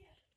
Yeah.